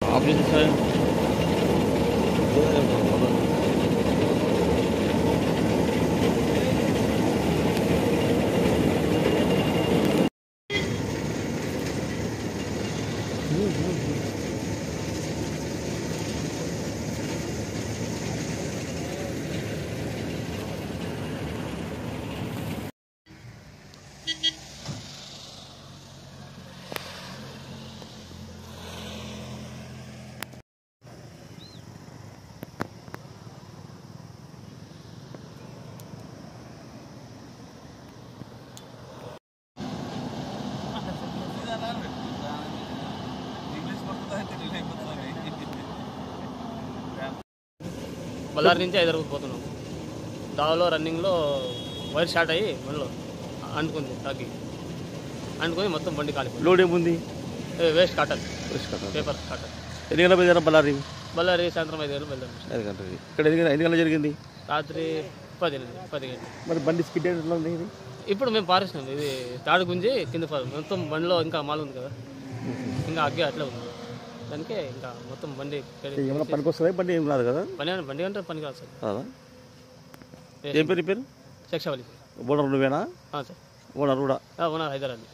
아브리살 음, 음, 음. బళ్ళారి నుంచి హైదరాబాద్ పోతున్నాం. దావలో రన్నింగ్లో వైర్ షార్ట్ అయ్యి బండిలో అంటుకుంది తాకి. అంటుకొని మొత్తం బండి కాలిపోయింది లోడ్ ఏముంది? Waste cotton. Paper cotton. ఎన్ని గంటల పోయిందా బళ్ళారి? బళ్ళారి సాయంత్రం ఐదు గంటలు బయలుదేరాం. ఐదు గంటలకి. ఇక్కడ ఎన్ని గంటల- గంటలు జరిగింది? రాత్రి పది పది గంటలు మరి బండి స్కిడ్ ఎట్లా ఉంది ఇది? ఇప్పుడు మేము పారేసినాం. ఇది తాడు గుంజి కింద మొత్తం బండిలో ఇంకా మాల ఉంది కదా. ఇంకా అగ్గి అట్లే ఉంది. దానికే ఇంకా మొత్తం బండి ఏమైనా పనికి వస్తుంది బండి ఏం రాదు కదా? పని బండి అంటే పని కాదు సార్. కాదా ఏం పేరు పేరు? శిక్షావళి ఓనర్ నువ్వేనా? సార్. ఓనర్ కూడా? ఉన్నారు హైదరాబాద్.